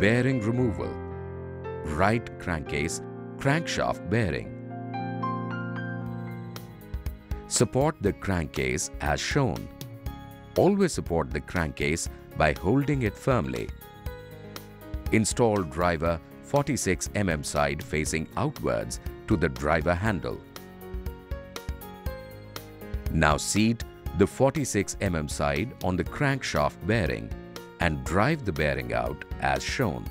bearing removal. Right crankcase, crankshaft bearing. Support the crankcase as shown. Always support the crankcase by holding it firmly. Install driver 46 mm side facing outwards to the driver handle. Now seat the 46 mm side on the crankshaft bearing and drive the bearing out as shown.